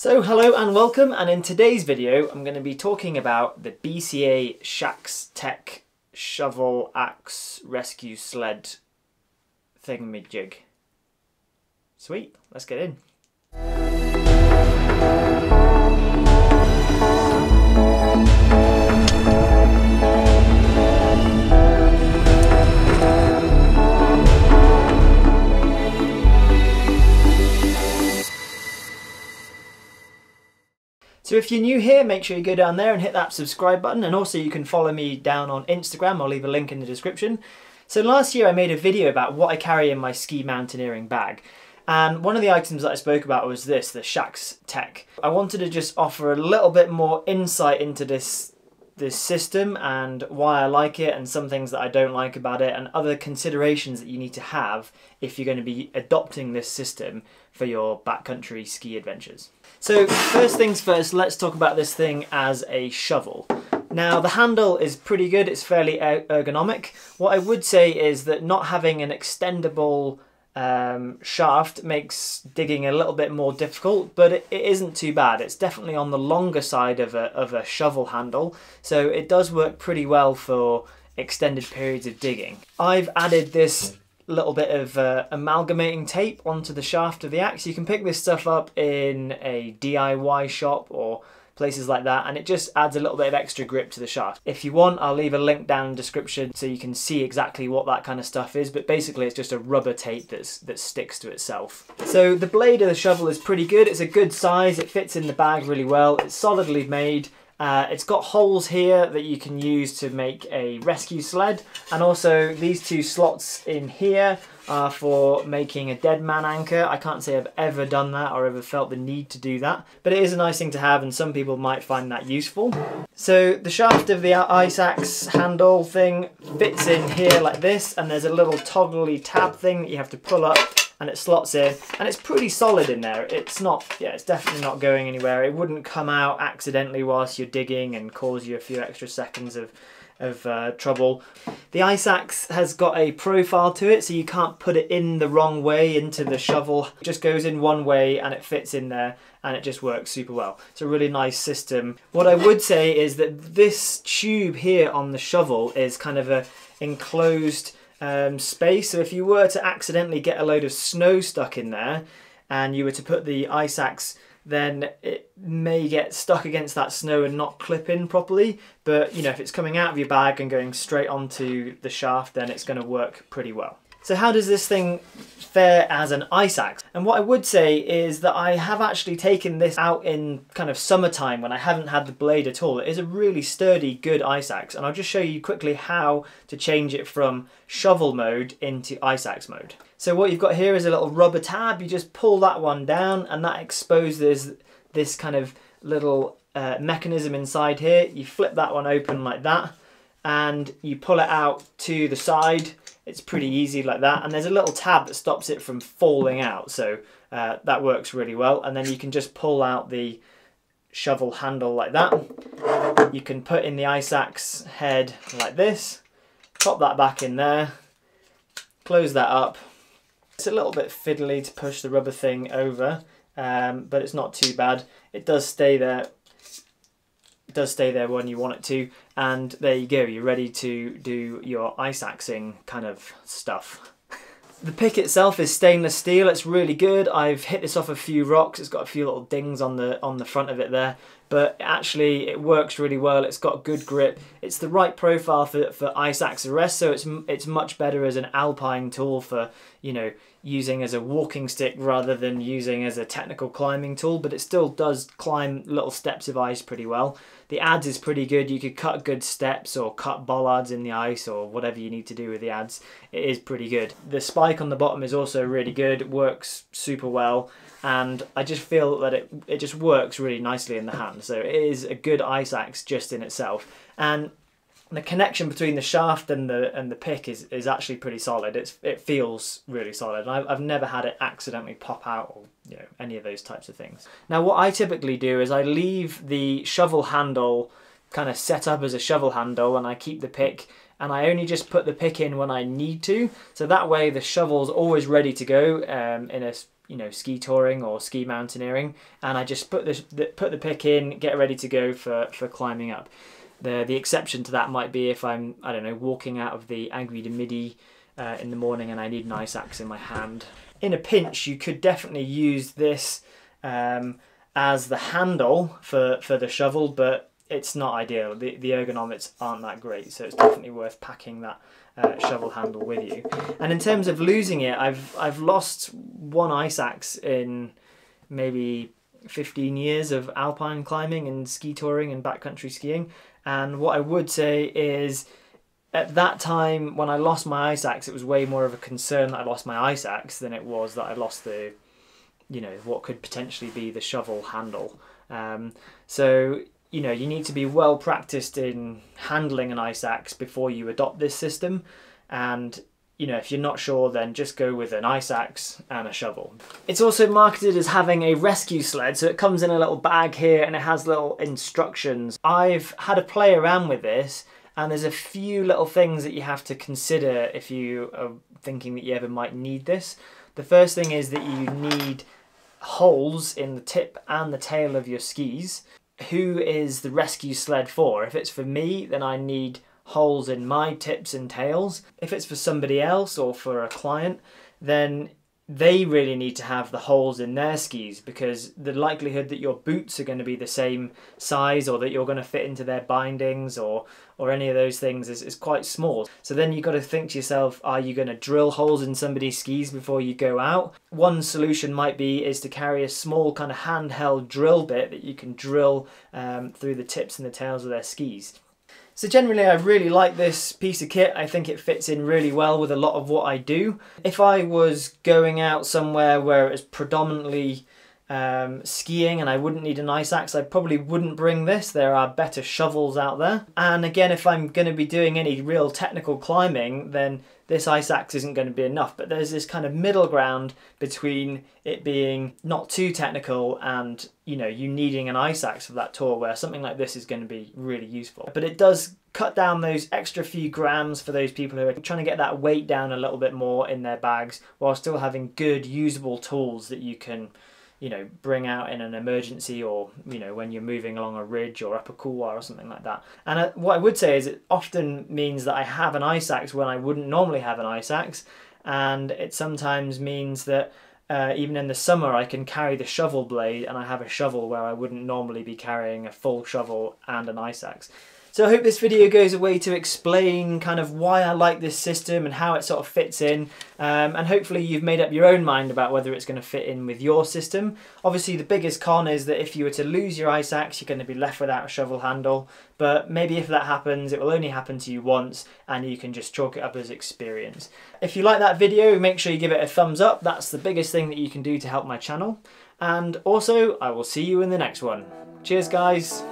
So hello and welcome and in today's video I'm going to be talking about the BCA Shaxe Tech Shovel Axe Rescue Sled thingamajig. Sweet, let's get in. If you're new here, make sure you go down there and hit that subscribe button. And also you can follow me down on Instagram. I'll leave a link in the description. So last year I made a video about what I carry in my ski mountaineering bag. And one of the items that I spoke about was this, the Shaxe Tech. I wanted to just offer a little bit more insight into this this system and why I like it and some things that I don't like about it and other considerations that you need to have if you're going to be adopting this system for your backcountry ski adventures. So first things first, let's talk about this thing as a shovel. Now the handle is pretty good, it's fairly er-, ergonomic. What I would say is that not having an extendable um, shaft makes digging a little bit more difficult, but it, it isn't too bad. It's definitely on the longer side of a, of a shovel handle, so it does work pretty well for extended periods of digging. I've added this little bit of uh, amalgamating tape onto the shaft of the axe. You can pick this stuff up in a DIY shop or places like that and it just adds a little bit of extra grip to the shaft. If you want I'll leave a link down in the description so you can see exactly what that kind of stuff is but basically it's just a rubber tape that's, that sticks to itself. So the blade of the shovel is pretty good, it's a good size, it fits in the bag really well, it's solidly made uh, it's got holes here that you can use to make a rescue sled and also these two slots in here are for making a dead man anchor. I can't say I've ever done that or ever felt the need to do that but it is a nice thing to have and some people might find that useful. So the shaft of the ice axe handle thing fits in here like this and there's a little toggly tab thing that you have to pull up and it slots in and it's pretty solid in there it's not yeah it's definitely not going anywhere it wouldn't come out accidentally whilst you're digging and cause you a few extra seconds of of uh, trouble. The ice axe has got a profile to it so you can't put it in the wrong way into the shovel. It just goes in one way and it fits in there and it just works super well. It's a really nice system. What I would say is that this tube here on the shovel is kind of a enclosed um, space. So if you were to accidentally get a load of snow stuck in there and you were to put the ice axe then it may get stuck against that snow and not clip in properly. But you know, if it's coming out of your bag and going straight onto the shaft, then it's going to work pretty well. So how does this thing fare as an ice axe? And what I would say is that I have actually taken this out in kind of summertime when I haven't had the blade at all. It is a really sturdy, good ice axe. And I'll just show you quickly how to change it from shovel mode into ice axe mode. So what you've got here is a little rubber tab. You just pull that one down and that exposes this kind of little uh, mechanism inside here. You flip that one open like that and you pull it out to the side it's pretty easy like that. And there's a little tab that stops it from falling out. So uh, that works really well. And then you can just pull out the shovel handle like that. You can put in the ice axe head like this, pop that back in there, close that up. It's a little bit fiddly to push the rubber thing over, um, but it's not too bad. It does stay there does stay there when you want it to. And there you go you're ready to do your ice axing kind of stuff. The pick itself is stainless steel it's really good. I've hit this off a few rocks it's got a few little dings on the on the front of it there. But actually it works really well it's got good grip. It's the right profile for, for ice axe arrest so it's it's much better as an alpine tool for you know using as a walking stick rather than using as a technical climbing tool. But it still does climb little steps of ice pretty well the adze is pretty good. You could cut good steps or cut bollards in the ice or whatever you need to do with the adze. it is pretty good. The spike on the bottom is also really good. Works super well. And I just feel that it it just works really nicely in the hand. So it is a good ice axe just in itself. And the connection between the shaft and the and the pick is, is actually pretty solid. It's it feels really solid. I've, I've never had it accidentally pop out or you know any of those types of things. Now what I typically do is I leave the shovel handle kind of set up as a shovel handle and I keep the pick and I only just put the pick in when I need to. So that way the shovel's always ready to go um, in a you know ski touring or ski mountaineering, and I just put the put the pick in, get ready to go for for climbing up. The the exception to that might be if I'm I don't know walking out of the Aiguille du Midi uh, in the morning and I need an ice axe in my hand. In a pinch, you could definitely use this um, as the handle for for the shovel, but it's not ideal. The, the ergonomics aren't that great, so it's definitely worth packing that uh, shovel handle with you. And in terms of losing it, I've I've lost one ice axe in maybe 15 years of alpine climbing and ski touring and backcountry skiing. And what I would say is at that time when I lost my ice axe, it was way more of a concern that I lost my ice axe than it was that I lost the, you know, what could potentially be the shovel handle. Um, so you know, you need to be well practiced in handling an ice axe before you adopt this system. And, you know, if you're not sure, then just go with an ice axe and a shovel. It's also marketed as having a rescue sled, so it comes in a little bag here and it has little instructions. I've had a play around with this and there's a few little things that you have to consider if you are thinking that you ever might need this. The first thing is that you need holes in the tip and the tail of your skis who is the rescue sled for? If it's for me, then I need holes in my tips and tails. If it's for somebody else or for a client, then they really need to have the holes in their skis because the likelihood that your boots are going to be the same size or that you're going to fit into their bindings or or any of those things is, is quite small. So then you've got to think to yourself, are you going to drill holes in somebody's skis before you go out? One solution might be is to carry a small kind of handheld drill bit that you can drill um, through the tips and the tails of their skis. So generally I really like this piece of kit. I think it fits in really well with a lot of what I do. If I was going out somewhere where it's predominantly um, skiing and I wouldn't need an ice axe, I probably wouldn't bring this. There are better shovels out there. And again, if I'm going to be doing any real technical climbing, then this ice axe isn't going to be enough. But there's this kind of middle ground between it being not too technical and you know you needing an ice axe for that tour, where something like this is going to be really useful. But it does cut down those extra few grams for those people who are trying to get that weight down a little bit more in their bags while still having good usable tools that you can you know bring out in an emergency or you know when you're moving along a ridge or up a couloir or something like that and uh, what i would say is it often means that i have an ice axe when i wouldn't normally have an ice axe and it sometimes means that uh, even in the summer I can carry the shovel blade and I have a shovel where I wouldn't normally be carrying a full shovel and an ice axe. So I hope this video goes away to explain kind of why I like this system and how it sort of fits in um, and hopefully you've made up your own mind about whether it's going to fit in with your system. Obviously the biggest con is that if you were to lose your ice axe you're going to be left without a shovel handle but maybe if that happens it will only happen to you once and you can just chalk it up as experience. If you like that video make sure you give it a thumbs up that's the biggest thing that you can do to help my channel and also I will see you in the next one. Cheers guys!